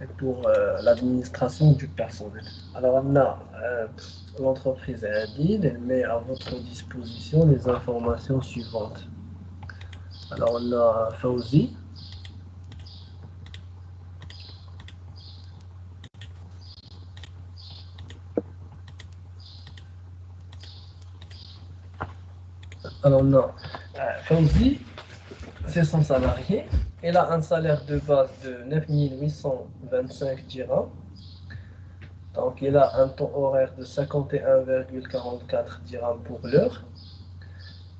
et pour euh, l'administration du personnel. Alors on a euh, l'entreprise elle met à votre disposition les informations suivantes. Alors on a Fauzi. Alors on a euh, Fauzi, c'est son salarié. Il a un salaire de base de 9825 dirhams. Donc, il a un taux horaire de 51,44 dirhams pour l'heure.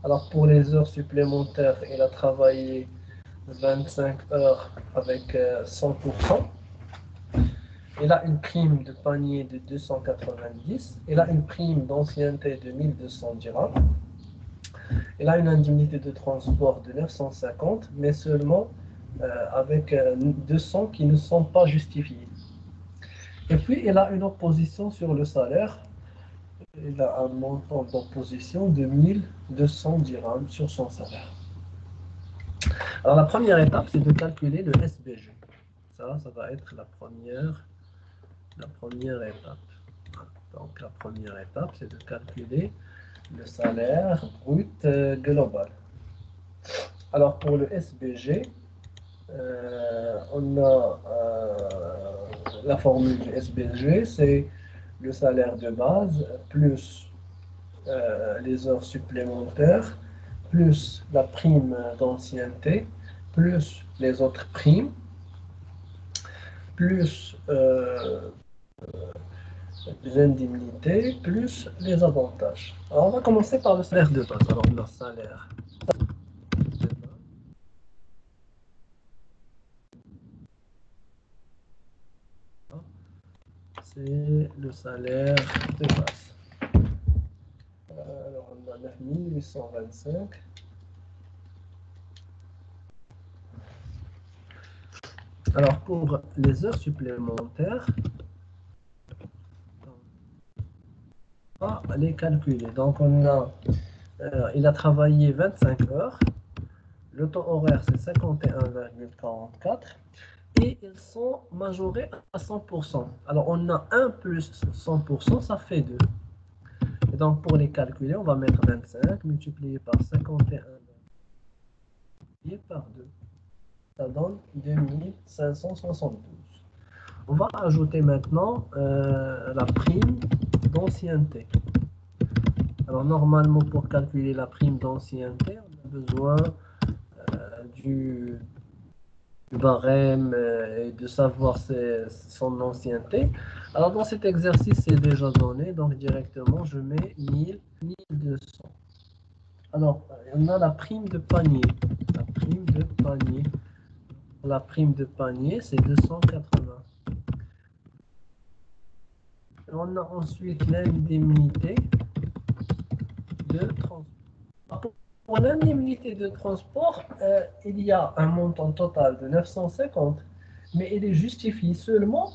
Alors, pour les heures supplémentaires, il a travaillé 25 heures avec 100%. Euh, il a une prime de panier de 290. Il a une prime d'ancienneté de 1200 dirhams. Il a une indemnité de transport de 950, mais seulement euh, avec 200 euh, qui ne sont pas justifiés. Et puis, il a une opposition sur le salaire. Il a un montant d'opposition de 1200 dirhams sur son salaire. Alors, la première étape, c'est de calculer le SBG. Ça, ça va être la première, la première étape. Donc, la première étape, c'est de calculer le salaire brut euh, global. Alors, pour le SBG, euh, on a euh, la formule du SBG, c'est le salaire de base plus les heures supplémentaires, plus la prime d'ancienneté, plus les autres primes, plus les indemnités, plus les avantages. Alors on va commencer par le salaire de base. Alors le salaire c'est le salaire de base. Alors, on a 9825. Alors, pour les heures supplémentaires, les calculer. Donc, on a, euh, il a travaillé 25 heures. Le temps horaire, c'est 51,44 et ils sont majorés à 100%. Alors, on a 1 plus 100%, ça fait 2. Et donc, pour les calculer, on va mettre 25 multiplié par 51 multiplié par 2. Ça donne 2572. On va ajouter maintenant euh, la prime d'ancienneté. Alors, normalement, pour calculer la prime d'ancienneté, on a besoin euh, du, barème euh, et de savoir son ancienneté. Alors dans cet exercice, c'est déjà donné, donc directement je mets 1000, 1200. Alors, on a la prime de panier. La prime de panier. La prime de panier, c'est 280. On a ensuite l'indemnité de transport. Pour l'indemnité de transport, euh, il y a un montant total de 950, mais il est justifié seulement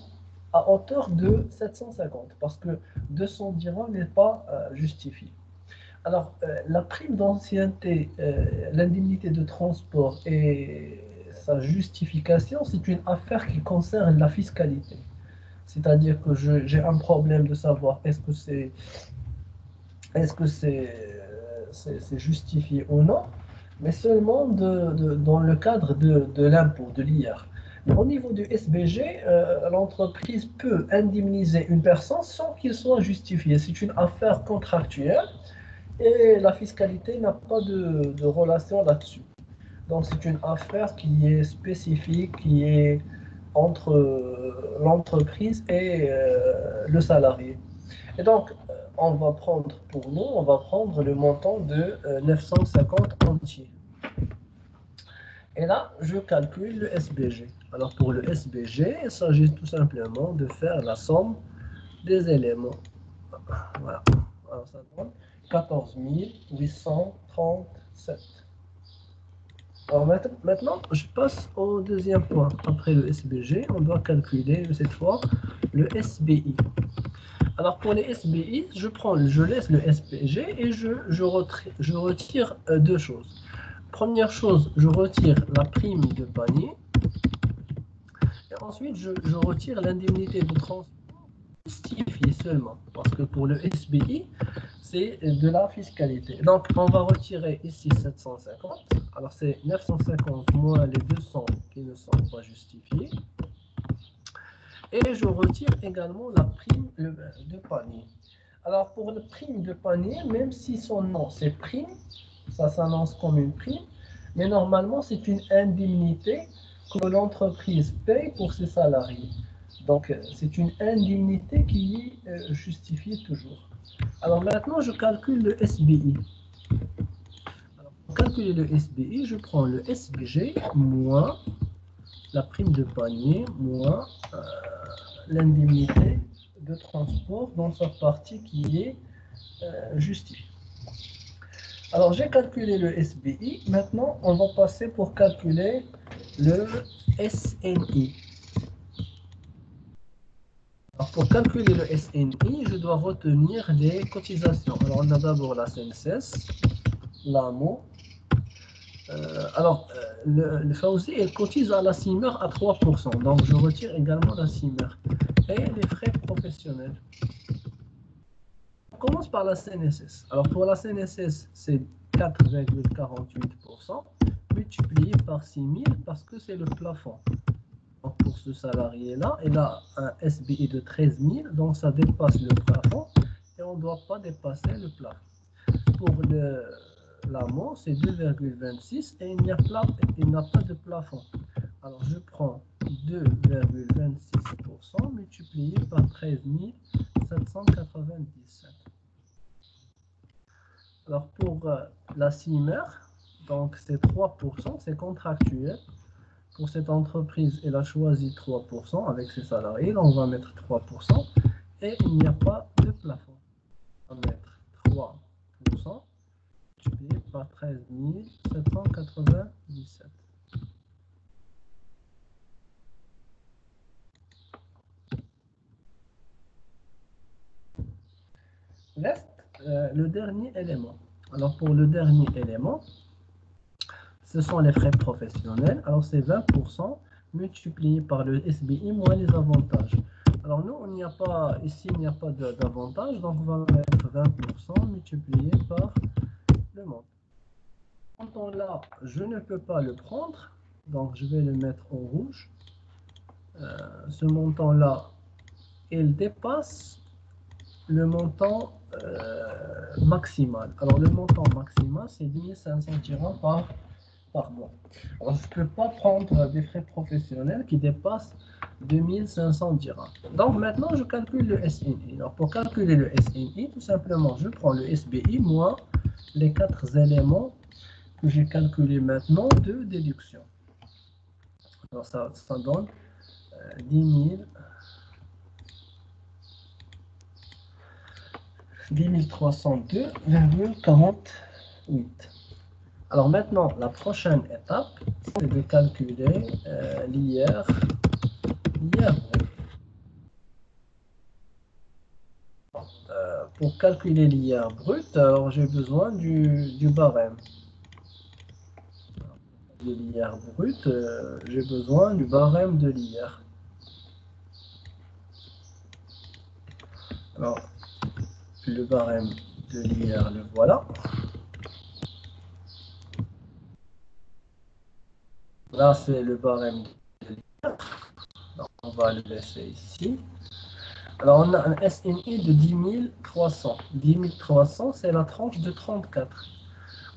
à hauteur de 750, parce que 200 dirhams n'est pas euh, justifié. Alors, euh, la prime d'ancienneté, l'indemnité de transport et sa justification, c'est une affaire qui concerne la fiscalité. C'est-à-dire que j'ai un problème de savoir est-ce que c'est est-ce justifié ou non, mais seulement de, dans le cadre de, l'impôt, de l'IR. Au niveau du SBG, euh, l'entreprise peut indemniser une personne sans qu'il soit justifié. C'est une affaire contractuelle et la fiscalité n'a pas de, relation là-dessus. Donc c'est une affaire qui est spécifique, qui est entre euh, l'entreprise et euh, le salarié. Et donc, on va prendre pour nous, on va prendre le montant de 950 euh, entiers. Et là, je calcule le SBG. Alors pour le SBG, il s'agit tout simplement de faire la somme des éléments. Voilà. Alors ça donne 14 837. Alors maintenant, je passe au deuxième point. Après le SBG, on doit calculer cette fois le SBI. Alors pour les SBI, je prends, je laisse le SPG et je, je, retire, je retire euh, deux choses. Première chose, je retire la prime de panier. ensuite, je, je retire l'indemnité de transport justifiée seulement. Parce que pour le SBI, c'est de la fiscalité. Donc, on va retirer ici 750. Alors, c'est 950 moins les 200 qui ne sont pas justifiés. Et je retire également la prime de panier. Alors, pour le prime de panier, même si son nom c'est prime, ça s'annonce comme une prime, mais normalement, c'est une indemnité que l'entreprise paye pour ses salariés. Donc, c'est une indemnité qui est euh, justifiée toujours. Alors maintenant, je calcule le SBI. pour calculer le SBI, je prends le SBG moins la prime de panier moins euh, l'indemnité de transport dans sa partie qui est euh, justifiée. Alors, j'ai calculé le SBI. Maintenant, on va passer pour calculer le SNI. Pour calculer le SNI, je dois retenir les cotisations. Alors, on a d'abord la CNSS, l'AMO. Euh, alors, euh, le, le elle cotise à la CIMER à 3%. Donc, je retire également la CIMER. Et les frais professionnels. On commence par la CNSS. Alors, pour la CNSS, c'est 4,48% multiplié par 6 000 parce que c'est le plafond. Pour ce salarié-là, il a un SBI de 13 000, donc ça dépasse le plafond et on ne doit pas dépasser le plafond. Pour l'amont, c'est 2,26 et il n'y a, a pas de plafond. Alors je prends 2,26% multiplié par 13 797. Alors pour euh, la CIMER, donc c'est 3%, c'est contractuel. Pour cette entreprise, elle a choisi 3% avec ses salariés, donc on va mettre 3% et il n'y a pas de plafond. On va mettre 3% multiplié par 13 797. Reste euh, le dernier élément. Alors pour le dernier élément, ce sont les frais professionnels. Alors c'est 20% multiplié par le SBI moins les avantages. Alors nous, il n'y a pas, ici, il n'y a pas d'avantage, donc on va mettre 20% multiplié par le montant. Ce montant-là, je ne peux pas le prendre, donc je vais le mettre en rouge. Euh, ce montant-là, il dépasse le montant euh, maximal. Alors, le montant maximal, c'est 2500 dirhams par, par mois. Alors, je ne peux pas prendre des frais professionnels qui dépassent 2500 dirhams. Donc, maintenant, je calcule le SNI. Alors, pour calculer le SNI, tout simplement, je prends le SBI moins les quatre éléments que j'ai calculés maintenant de déduction. Ça, donne 10 000 10 Alors maintenant, la prochaine étape, c'est de calculer euh, l'IR, euh, pour calculer l'IR brut, j'ai besoin du, barème. L'IR brut, euh, j'ai besoin du barème de l'IR. Alors, le barème de l'IR, le voilà. Là, c'est le barème de l'IR. On va le laisser ici. Alors, on a un SNI de 10 300. 10 300, c'est la tranche de 34.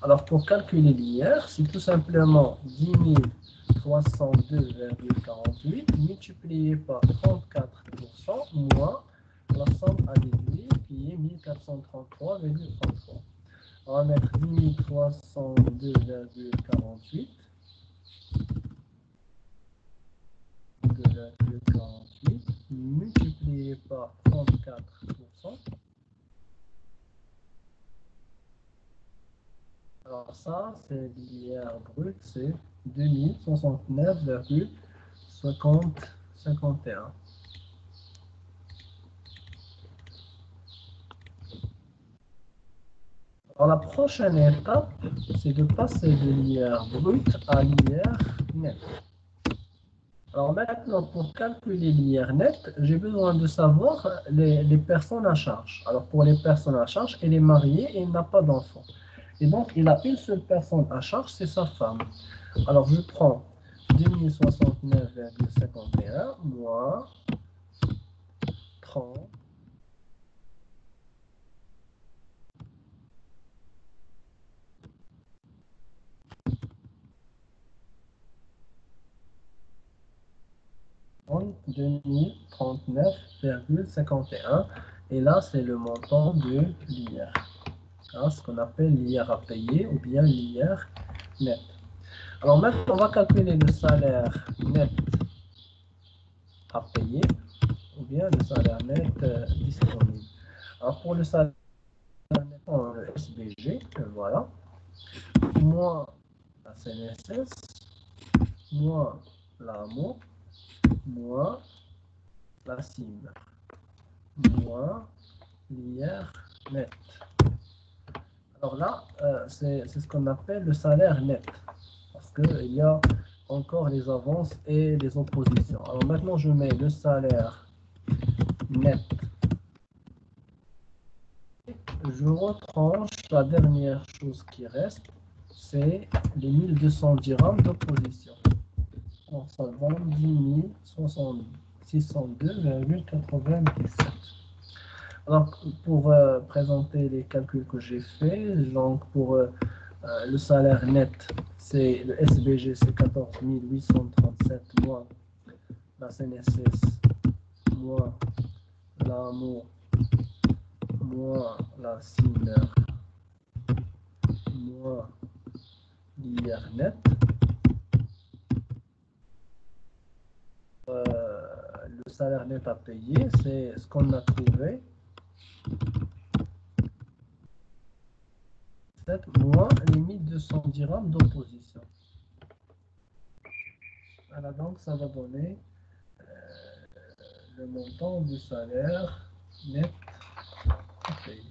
Alors, pour calculer l'IR, c'est tout simplement 10 302,48 multiplié par 34% moins la somme à déduire qui est 1433,33. On va mettre 10302,48 multiplié par 34%. Alors ça, c'est l'IR brut, c'est 2069,51. Alors, la prochaine étape, c'est de passer de l'IR brut à l'IR net. Alors maintenant, pour calculer l'IR net, j'ai besoin de savoir les, personnes à charge. Alors pour les personnes à charge, il est marié et n'a pas d'enfant. Et donc, il a une seule personne à charge, c'est sa femme. Alors je prends 2069,51 moins 30 2039,51 et là c'est le montant de l'IR. Hein, ce qu'on appelle l'IR à payer ou bien l'IR net. Alors maintenant on va calculer le salaire net à payer ou bien le salaire net euh, disponible. Alors pour le salaire net le SBG voilà. Moins la CNSS moins l'AMO moins la cible, moins l'IR net. Alors là, euh, c'est ce qu'on appelle le salaire net, parce qu'il y a encore les avances et les oppositions. Alors maintenant, je mets le salaire net. Je retranche la dernière chose qui reste, c'est les 1200 dirhams d'opposition ça va 10 602,97. Alors, pour euh, présenter les calculs que j'ai faits, donc pour euh, euh, le salaire net, c'est le SBG, c'est 14 837 moins la CNSS moins l'amour moins la CINER moins l'IR net Euh, le salaire net à payer, c'est ce qu'on a trouvé. moins les 1200 dirhams d'opposition. Voilà, donc ça va donner euh, le montant du salaire net à payer.